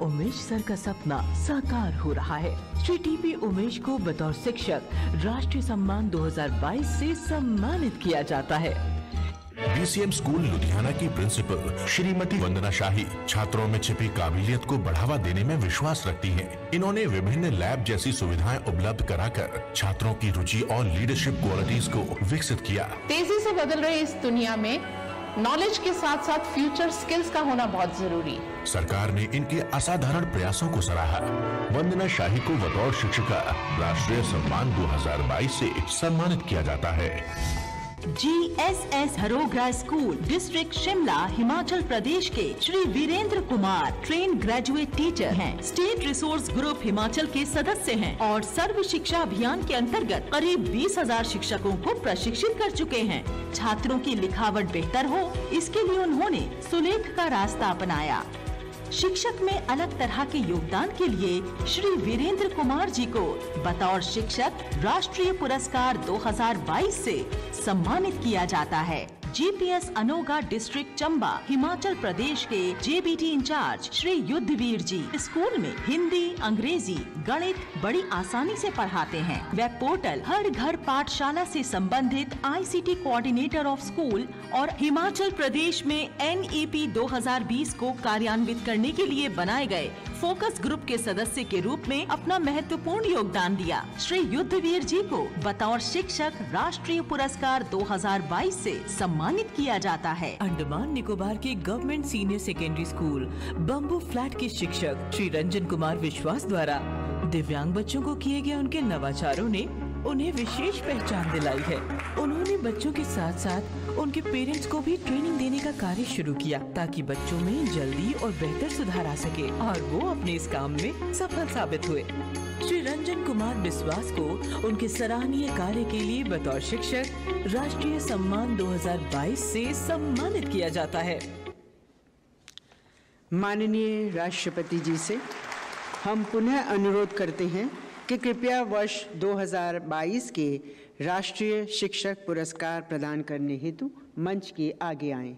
उमेश सर का सपना साकार हो रहा है। श्री टीपी उमेश को बतौर शिक्षक राष्ट्रीय सम्मान 2022 से सम्मानित किया जाता है। बीसीएम स्कूल लुधियाना की प्रिंसिपल श्रीमती वंदना शाही छात्रों में छिपी काबिलियत को बढ़ावा देने में विश्वास रखती हैं। इन्होंने विभिन्न लैब जैसी सुविधाएँ उपलब्ध कराकर छात्रों की रुचि और लीडरशिप क्वालिटीज को विकसित किया। तेज़ी से बदल रही इस दुनिया में नॉलेज के साथ साथ फ्यूचर स्किल्स का होना बहुत ज़रूरी। सरकार ने इनके असाधारण प्रयासों को सराहा। वंदना शाही को बतौर शिक्षिका, राष्ट्रीय सम्मान 2022 से सम्मानित किया जाता है। G S S Harogra school district Shimla Himachal Pradesh के Shri Virendra Kumar train graduate teacher हैं। स्टेट रिसोर्स ग्रुप हिमाचल के सदस्य हैं और सर्व शिक्षा अभियान के अंतर्गत करीब बीस हज़ार शिक्षकों को प्रशिक्षित कर चुके हैं छात्रों की लिखावट बेहतर हो, इसके लिए उन्होंने सुलेख का रास्ता अपनाया शिक्षक में अलग तरह के योगदान के लिए श्री वीरेंद्र कुमार जी को बतौर शिक्षक राष्ट्रीय पुरस्कार 2022 से सम्मानित किया जाता है। जीपीएस अनोगा डिस्ट्रिक्ट चंबा हिमाचल प्रदेश के JBT in-charge Shri Yudhvir ji school में हिंदी अंग्रेज़ी गणित बड़ी आसानी से पढ़ाते हैं। वेब पोर्टल हर घर पाठशाला से संबंधित आईसीटी कोऑर्डिनेटर ऑफ़ स्कूल और हिमाचल प्रदेश में एनईपी 2020 को कार्यान्वित करने के लिए बनाए गए। फोकस ग्रुप के सदस्य के रूप में अपना महत्वपूर्ण योगदान दिया। श्री युद्धवीर जी को बतौर शिक्षक राष्ट्रीय पुरस्कार 2022 से सम्मानित किया जाता है। अंडमान निकोबार के government senior secondary school, bamboo flat के शिक्षक श्री रंजन कुमार विश्वास द्वारा दिव्यांग बच्चों को किए गए उनके नवाचारों ने उन्हें विशेष पहचान दिलाई है। उन्होंने बच्चों के साथ साथ उनके पेरेंट्स को भी ट्रेनिंग देने का कार्य शुरू किया ताकि बच्चों में जल्दी और बेहतर सुधार आ सके और वो अपने इस काम में सफल साबित हुए। श्री रंजन कुमार बिस्वास को उनके सराहनीय कार्य के लिए बतौर शिक्षक राष्ट्रीय सम्मान 2022 से सम्मानित किया जाता है। माननीय राष्ट्रपति जी से हम पुनः अनुरोध करते हैं कि कृपया वर्ष 2022 के राष्ट्रीय शिक्षक पुरस्कार प्रदान करने हेतु मंच के आगे आएँ।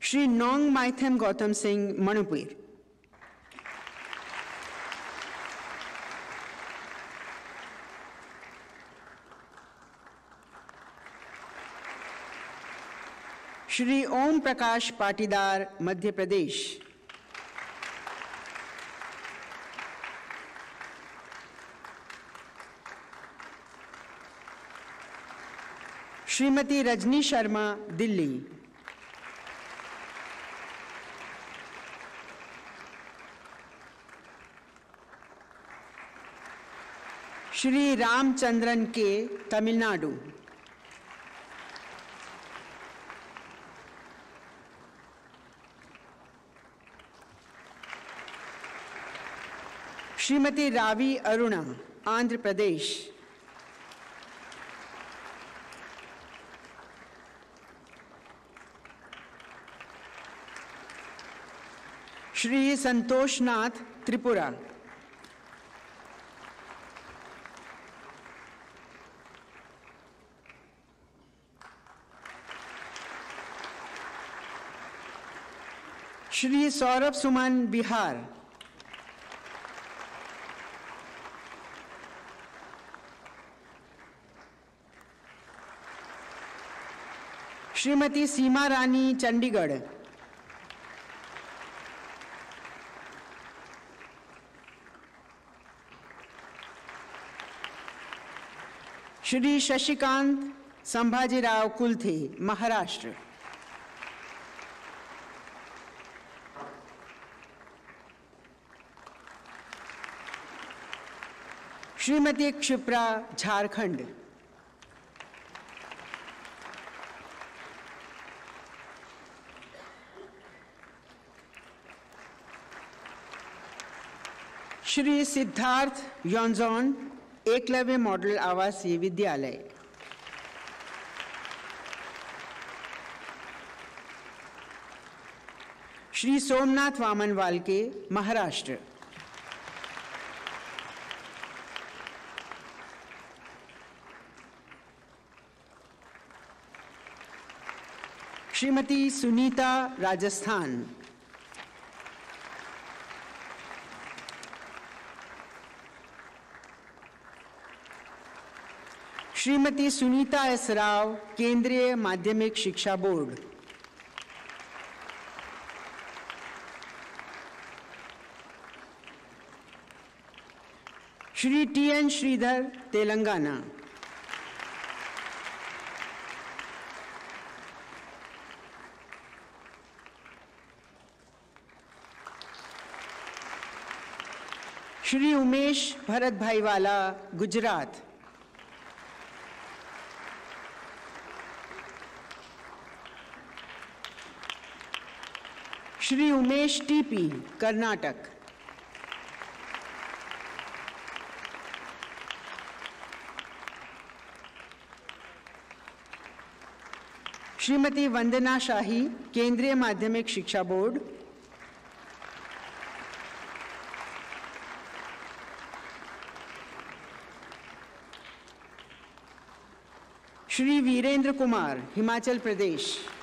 श्री नोंग माइथम गौतम सिंह मणिपुर श्री ओम प्रकाश पाटीदार मध्य Pradesh. Shrimati Rajni Sharma Delhi. Shri Ramachandran K Tamil Nadu. Shrimati Ravi Aruna Andhra Pradesh. Shri Santoshnath Tripura. Shri Saurabh Suman Bihar. Shrimati Seema Rani Chandigarh. Shri Shashikant Sambhajirao Kulthe Maharashtra. Shrimati Kshipra Jharkhand. Shri Siddharth Yonjon Eklavya model Awasiya Vidyalaya. Shri Somnath Waman Walke Maharashtra. Shrimati Sunita Rajasthan. Shrimati Sunita S Rao, Kendriya Madhyamik Shiksha board. Shri T N Shridhar, Telangana. Shri Umesh Bharat Bhaiwala Gujarat. Shri Umesh T P, Karnataka. Shrimati Vandana Shahi, Kendriya Madhyamik Shiksha board. Shri Virendra Kumar, Himachal Pradesh.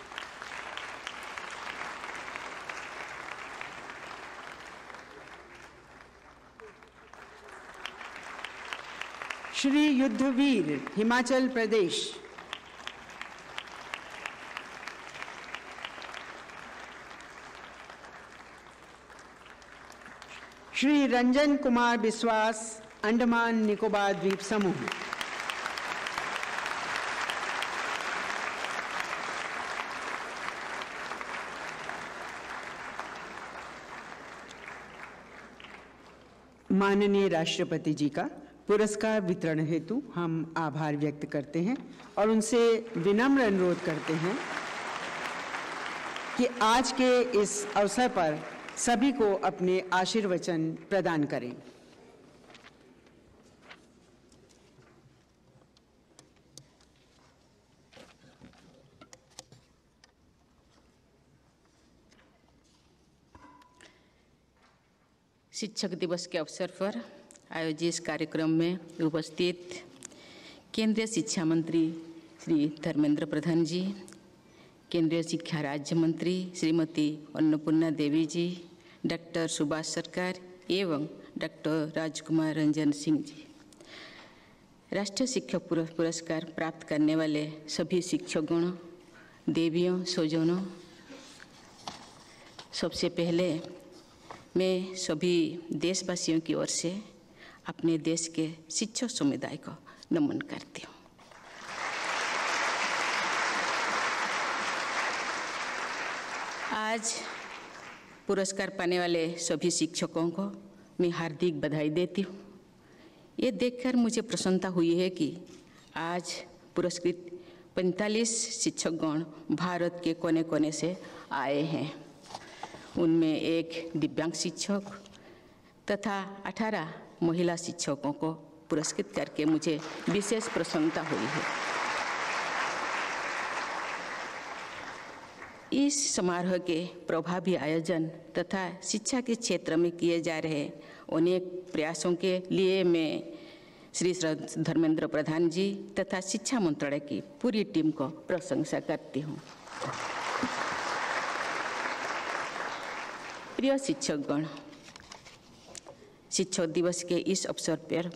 Shri Yudhvir Himachal Pradesh Shri Ranjan Kumar Biswas Andaman Nicobar द्वीप समूह माननीय राष्ट्रपति जी का पुरस्कार वितरण हेतु हम आभार व्यक्त करते हैं और उनसे विनम्र अनुरोध करते हैं कि आज के इस अवसर पर सभी को अपने आशीर्वचन प्रदान करें। शिक्षक दिवस के अवसर पर आयोजित कार्यक्रम में उपस्थित केंद्रीय शिक्षा मंत्री श्री धर्मेंद्र प्रधान जी, केंद्रीय शिक्षा राज्य मंत्री श्रीमती अन्नपूर्णा देवी जी, डॉक्टर सुभाष सरकार एवं डॉक्टर राजकुमार रंजन सिंह जी। राष्ट्रीय शिक्षक पुरस्कार प्राप्त करने वाले सभी शिक्षकगणों देवियों, स्वजनों, सबसे पहले मैं सभी देशवासियों की ओर से अपने देश के शिक्षक समुदाय को नमन करती हूँ। आज पुरस्कार पाने वाले सभी शिक्षकों को मैं हार्दिक बधाई देती हूँ। ये देखकर मुझे प्रसन्नता हुई है कि आज पुरस्कृत 45 शिक्षकगण भारत के कोने कोने से आए हैं। उनमें एक दिव्यांग शिक्षक तथा 18 महिला शिक्षकों को पुरस्कृत करके मुझे विशेष प्रसन्नता हुई है। इस समारोह के प्रभावी आयोजन तथा शिक्षा के क्षेत्र में किए जा रहे अनेक प्रयासों के लिए मैं श्री धर्मेंद्र प्रधान जी तथा शिक्षा मंत्रालय की पूरी टीम को प्रशंसा करती हूँ। प्रिय शिक्षकगण शिक्षक दिवस के इस अवसर पर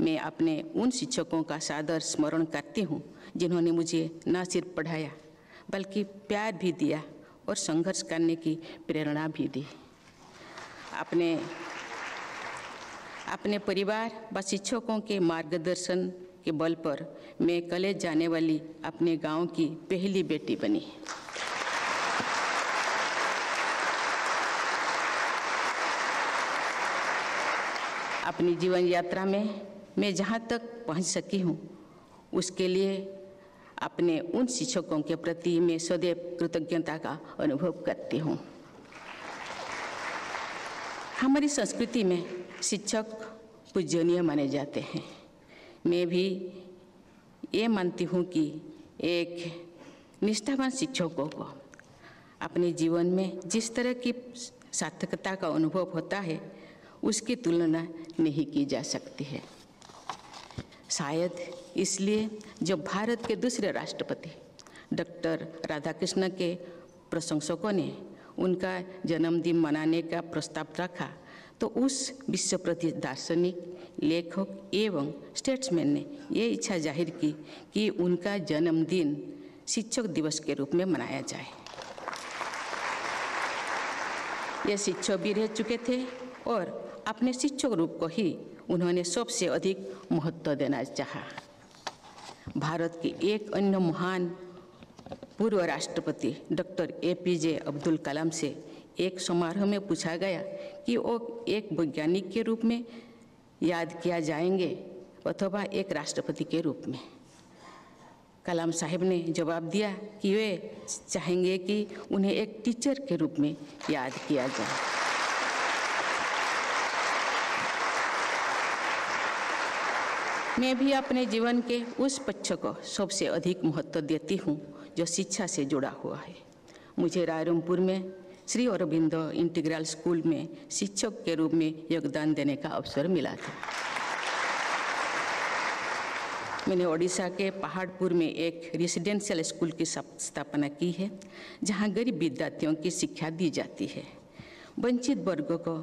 मैं अपने उन शिक्षकों का सादर स्मरण करती हूँ, जिन्होंने मुझे न सिर्फ़ पढ़ाया, बल्कि प्यार भी दिया और संघर्ष करने की प्रेरणा भी दी। अपने अपने परिवार व शिक्षकों के मार्गदर्शन के बल पर मैं कॉलेज जाने वाली अपने गाँव की पहली बेटी बनी। अपनी जीवन यात्रा में मैं जहाँ तक पहुँच सकी हूँ, उसके लिए अपने उन शिक्षकों के प्रति मैं सदैव कृतज्ञता का अनुभव करती हूँ। हमारी संस्कृति में शिक्षक पूजनीय माने जाते हैं। मैं भी ये मानती हूँ कि एक निष्ठावान शिक्षकों को अपने जीवन में जिस तरह की सार्थकता का अनुभव होता है उसकी तुलना नहीं की जा सकती है। शायद इसलिए जब भारत के दूसरे राष्ट्रपति डॉक्टर राधाकृष्ण के प्रशंसकों ने उनका जन्मदिन मनाने का प्रस्ताव रखा तो उस विश्व प्रति दार्शनिक, लेखक एवं स्टेट्समैन ने ये इच्छा ज़ाहिर की कि उनका जन्मदिन शिक्षक दिवस के रूप में मनाया जाए। ये शिक्षक भी रह चुके थे और अपने शिक्षक रूप को ही उन्होंने सबसे अधिक महत्व देना चाहा। भारत के एक अन्य महान पूर्व राष्ट्रपति doctor A P J Abdul Kalam से एक समारोह में पूछा गया कि वो एक वैज्ञानिक के रूप में याद किया जाएँगे अथवा एक राष्ट्रपति के रूप में। कलाम साहब ने जवाब दिया कि वे चाहेंगे कि उन्हें एक टीचर के रूप में याद किया जाए। मैं भी अपने जीवन के उस पक्ष को सबसे अधिक महत्व देती हूँ, जो शिक्षा से जुड़ा हुआ है। मुझे रायरमपुर में श्री अरबिंदो इंटीग्रल स्कूल में शिक्षक के रूप में योगदान देने का अवसर मिला था। मैंने ओडिशा के पहाड़पुर में एक रेसिडेंशियल स्कूल की स्थापना की है, जहाँ गरीब विद्यार्थियों की शिक्षा दी जाती है। वंचित वर्गों को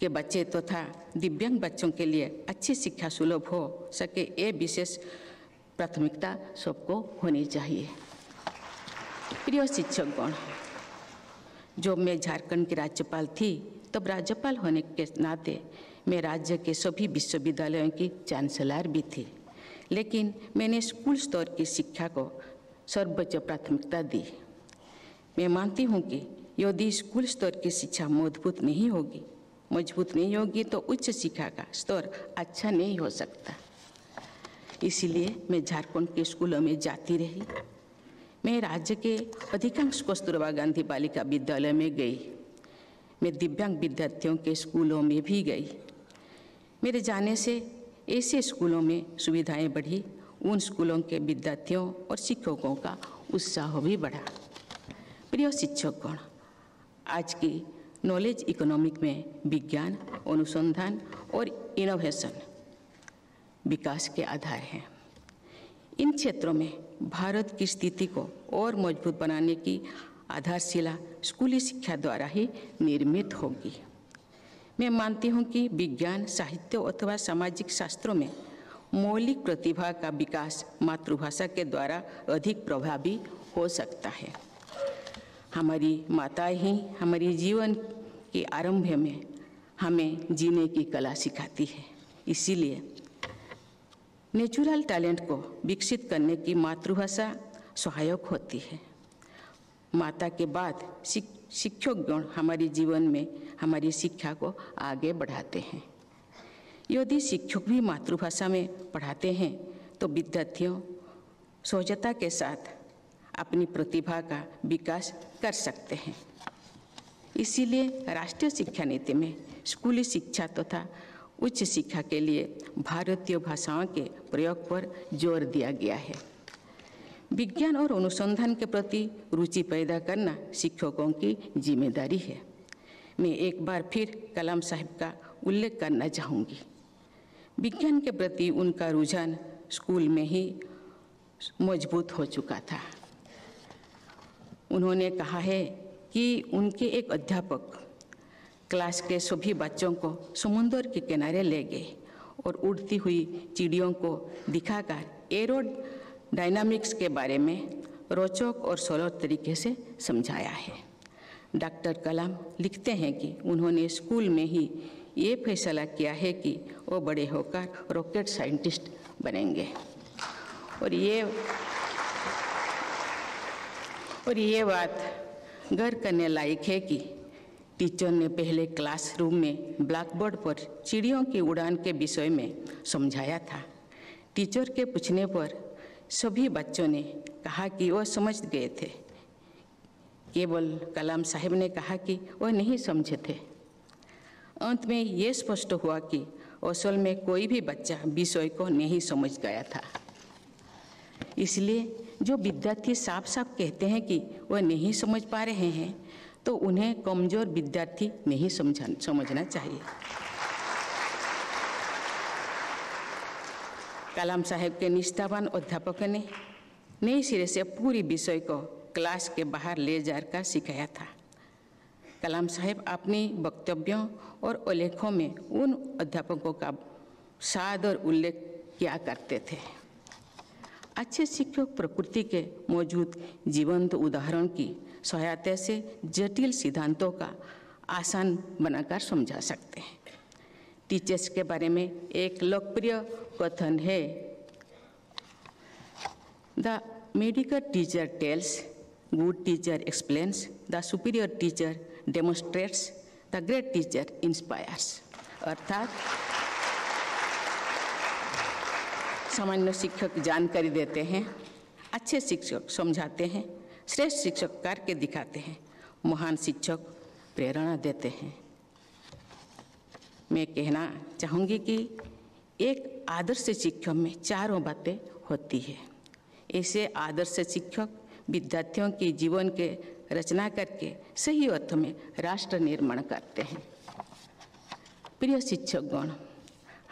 के बच्चे तथा तो दिव्यांग बच्चों के लिए अच्छी शिक्षा सुलभ हो सके, ये विशेष प्राथमिकता सबको होनी चाहिए। प्रिय शिक्षकगण, जब मैं झारखंड की राज्यपाल थी, तब राज्यपाल होने के नाते मैं राज्य के सभी विश्वविद्यालयों की चांसलर भी थी। लेकिन मैंने स्कूल स्तर की शिक्षा को सर्वोच्च प्राथमिकता दी। मैं मानती हूँ कि यदि स्कूल स्तर की शिक्षा मज़बूत नहीं होगी मज़बूत नहीं होगी तो उच्च शिक्षा का स्तर अच्छा नहीं हो सकता। इसीलिए मैं झारखंड के स्कूलों में जाती रही। मैं राज्य के अधिकांश कस्तूरबा गांधी बालिका विद्यालय में गई। मैं दिव्यांग विद्यार्थियों के स्कूलों में भी गई। मेरे जाने से ऐसे स्कूलों में सुविधाएँ बढ़ी, उन स्कूलों के विद्यार्थियों और शिक्षकों का उत्साह भी बढ़ा। प्रिय शिक्षकगण आज की नॉलेज इकोनॉमिक में विज्ञान, अनुसंधान और इनोवेशन विकास के आधार हैं। इन क्षेत्रों में भारत की स्थिति को और मज़बूत बनाने की आधारशिला स्कूली शिक्षा द्वारा ही निर्मित होगी। मैं मानती हूँ कि विज्ञान, साहित्य अथवा सामाजिक शास्त्रों में मौलिक प्रतिभा का विकास मातृभाषा के द्वारा अधिक प्रभावी हो सकता है। हमारी माताएँ ही, हमारे जीवन के आरंभ में हमें जीने की कला सिखाती है। इसीलिए नेचुरल टैलेंट को विकसित करने की मातृभाषा सहायक होती है। माता के बाद शिक्षक गुण हमारे जीवन में हमारी शिक्षा को आगे बढ़ाते हैं। यदि शिक्षक भी मातृभाषा में पढ़ाते हैं तो विद्यार्थियों सहजता के साथ अपनी प्रतिभा का विकास कर सकते हैं। इसीलिए राष्ट्रीय शिक्षा नीति में स्कूली शिक्षा तथा तो उच्च शिक्षा के लिए भारतीय भाषाओं के प्रयोग पर ज़ोर दिया गया है। विज्ञान और अनुसंधान के प्रति रुचि पैदा करना शिक्षकों की ज़िम्मेदारी है। मैं एक बार फिर कलाम साहब का उल्लेख करना चाहूँगी। विज्ञान के प्रति उनका रुझान स्कूल में ही मज़बूत हो चुका था। उन्होंने कहा है कि उनके एक अध्यापक क्लास के सभी बच्चों को समुद्र के किनारे ले गए और उड़ती हुई चिड़ियों को दिखाकर एरो डायनामिक्स के बारे में रोचक और सरल तरीके से समझाया है। डॉक्टर कलाम लिखते हैं कि उन्होंने स्कूल में ही ये फैसला किया है कि वो बड़े होकर रॉकेट साइंटिस्ट बनेंगे। और ये और ये बात गर्व करने लायक है कि टीचर ने पहले क्लासरूम में ब्लैक बोर्ड पर चिड़ियों की उड़ान के विषय में समझाया था। टीचर के पूछने पर सभी बच्चों ने कहा कि वह समझ गए थे। केवल कलाम साहब ने कहा कि वह नहीं समझे थे। अंत में ये स्पष्ट हुआ कि असल में कोई भी बच्चा विषय को नहीं समझ गया था। इसलिए जो विद्यार्थी साफ़ साफ़ कहते हैं कि वह नहीं समझ पा रहे हैं तो उन्हें कमज़ोर विद्यार्थी नहीं समझा, समझना चाहिए। कलाम साहब के निष्ठावान अध्यापक ने नए सिरे से पूरी विषय को क्लास के बाहर ले जाकर सिखाया था। कलाम साहब अपने वक्तव्यों और उल्लेखों में उन अध्यापकों का सादर उल्लेख किया करते थे। अच्छे शिक्षक प्रकृति के मौजूद जीवंत उदाहरण की सहायता से जटिल सिद्धांतों का आसान बनाकर समझा सकते हैं। टीचर्स के बारे में एक लोकप्रिय कथन है। The medical teacher tells, good teacher explains, the superior teacher demonstrates the great teacher inspires. अर्थात सामान्य शिक्षक जानकारी देते हैं, अच्छे शिक्षक समझाते हैं, श्रेष्ठ शिक्षक करके दिखाते हैं, महान शिक्षक प्रेरणा देते हैं। मैं कहना चाहूँगी कि एक आदर्श शिक्षक में चारों बातें होती है। ऐसे आदर्श शिक्षक विद्यार्थियों के जीवन के रचना करके सही अर्थ में राष्ट्र निर्माण करते हैं। प्रिय शिक्षकगण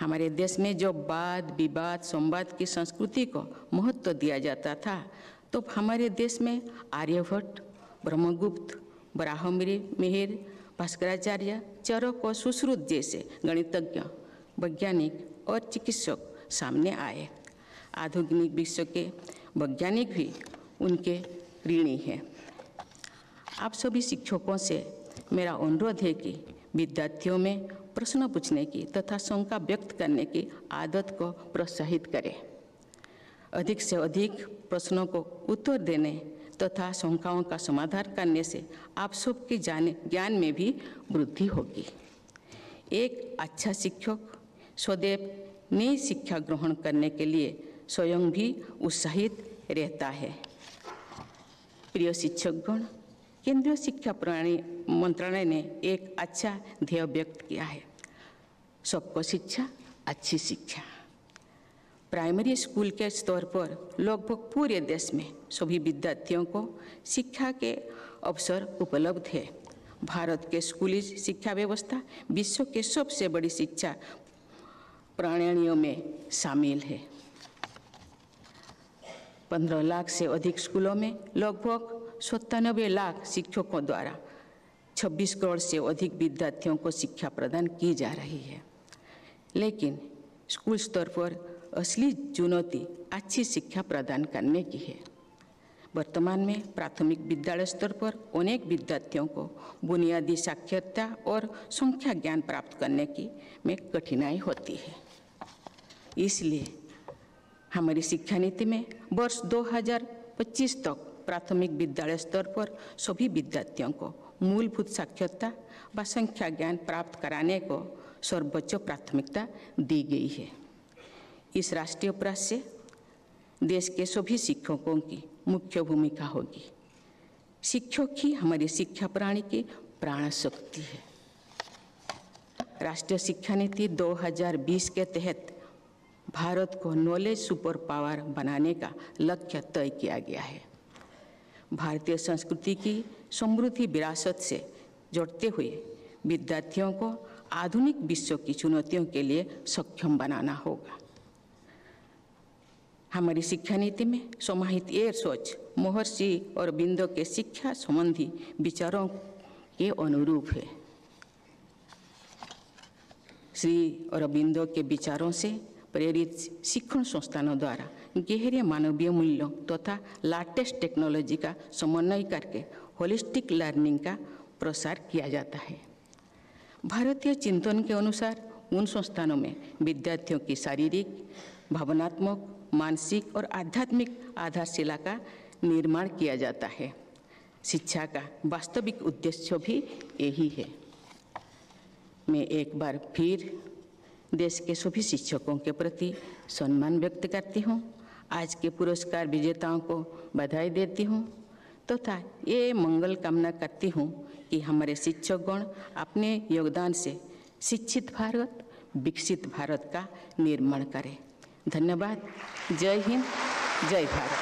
हमारे देश में जो वाद विवाद, संवाद की संस्कृति को महत्व तो दिया जाता था तो हमारे देश में आर्यभट्ट, ब्रह्मगुप्त बराहमिरी मिहिर, भास्कराचार्य, चरक और सुश्रुत जैसे गणितज्ञ, वैज्ञानिक और चिकित्सक सामने आए। आधुनिक विश्व के वैज्ञानिक भी उनके ऋणी हैं। आप सभी शिक्षकों से मेरा अनुरोध है कि विद्यार्थियों में प्रश्न पूछने की तथा शंका व्यक्त करने की आदत को प्रोत्साहित करें। अधिक से अधिक प्रश्नों को उत्तर देने तथा शंकाओं का समाधान करने से आप सबके जाने, ज्ञान में भी वृद्धि होगी। एक अच्छा शिक्षक स्वदेव नई शिक्षा ग्रहण करने के लिए स्वयं भी उत्साहित रहता है। प्रिय शिक्षकगण, केंद्रीय शिक्षा प्रणाली मंत्रालय ने एक अच्छा ध्येय व्यक्त किया है। सबको शिक्षा, अच्छी शिक्षा। प्राइमरी स्कूल के स्तर पर लगभग पूरे देश में सभी विद्यार्थियों को शिक्षा के अवसर उपलब्ध है। भारत के स्कूली शिक्षा व्यवस्था विश्व के सबसे बड़ी शिक्षा प्रणालियों में शामिल है। पंद्रह लाख से अधिक स्कूलों में लगभग सत्तानबे लाख शिक्षकों द्वारा 26 करोड़ से अधिक विद्यार्थियों को शिक्षा प्रदान की जा रही है। लेकिन स्कूल स्तर पर असली चुनौती अच्छी शिक्षा प्रदान करने की है। वर्तमान में प्राथमिक विद्यालय स्तर पर अनेक विद्यार्थियों को बुनियादी साक्षरता और संख्या ज्ञान प्राप्त करने की में कठिनाई होती है। इसलिए हमारी शिक्षा नीति में वर्ष 2025 तक प्राथमिक विद्यालय स्तर पर सभी विद्यार्थियों को मूलभूत साक्षरता व संख्या ज्ञान प्राप्त कराने को सर्वोच्च प्राथमिकता दी गई है। इस राष्ट्रीय प्रयास से देश के सभी शिक्षकों की मुख्य भूमिका होगी। शिक्षक ही हमारी शिक्षा प्रणाली की प्राण शक्ति है। राष्ट्रीय शिक्षा नीति 2020 के तहत भारत को नॉलेज सुपर पावर बनाने का लक्ष्य तय किया गया है। भारतीय संस्कृति की समृद्धि विरासत से जोड़ते हुए विद्यार्थियों को आधुनिक विश्व की चुनौतियों के लिए सक्षम बनाना होगा। हमारी शिक्षा नीति में समाहित ये सोच महर्षि और बिंदु के शिक्षा संबंधी विचारों के अनुरूप है। श्री और अरबिंदो के विचारों से प्रेरित शिक्षण संस्थानों द्वारा गहरे मानवीय मूल्यों तथा तो लाटेस्ट टेक्नोलॉजी का समन्वय करके होलिस्टिक लर्निंग का प्रसार किया जाता है। भारतीय चिंतन के अनुसार उन संस्थानों में विद्यार्थियों की शारीरिक, भावनात्मक, मानसिक और आध्यात्मिक आधारशिला का निर्माण किया जाता है। शिक्षा का वास्तविक उद्देश्य भी यही है। मैं एक बार फिर देश के सभी शिक्षकों के प्रति सम्मान व्यक्त करती हूँ। आज के पुरस्कार विजेताओं को बधाई देती हूँ तथा तो ये मंगल कामना करती हूँ कि हमारे शिक्षक शिक्षकगण अपने योगदान से शिक्षित भारत, विकसित भारत का निर्माण करें। धन्यवाद। जय हिंद, जय भारत।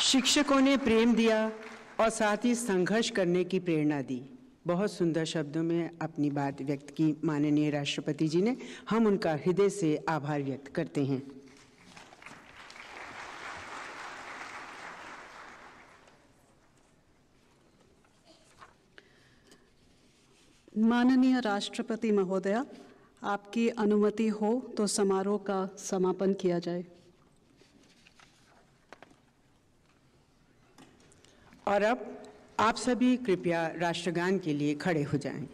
शिक्षकों ने प्रेम दिया और साथ ही संघर्ष करने की प्रेरणा दी। बहुत सुंदर शब्दों में अपनी बात व्यक्त की माननीय राष्ट्रपति जी ने। हम उनका हृदय से आभार व्यक्त करते हैं। माननीय राष्ट्रपति महोदया, आपकी अनुमति हो तो समारोह का समापन किया जाए और अब आप सभी कृपया राष्ट्रगान के लिए खड़े हो जाएँ।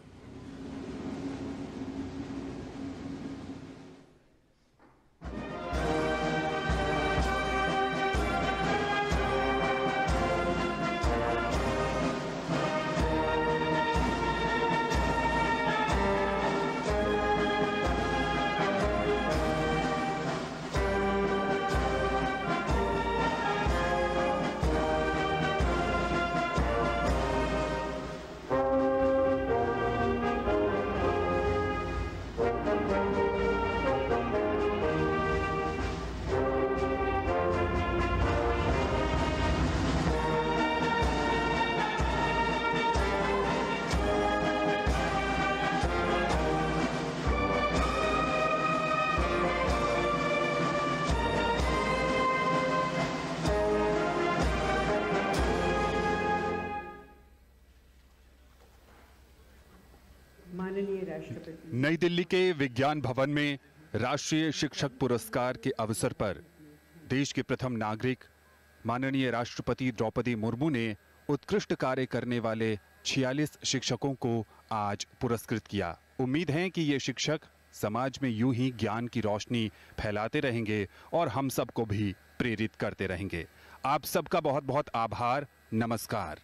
नई दिल्ली के विज्ञान भवन में राष्ट्रीय शिक्षक पुरस्कार के अवसर पर देश के प्रथम नागरिक माननीय राष्ट्रपति द्रौपदी मुर्मू ने उत्कृष्ट कार्य करने वाले 46 शिक्षकों को आज पुरस्कृत किया। उम्मीद है कि ये शिक्षक समाज में यूँ ही ज्ञान की रोशनी फैलाते रहेंगे और हम सबको भी प्रेरित करते रहेंगे। आप सबका बहुत बहुत आभार। नमस्कार।